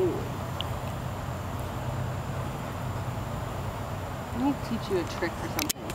Absolutely. Let me teach you a trick or something.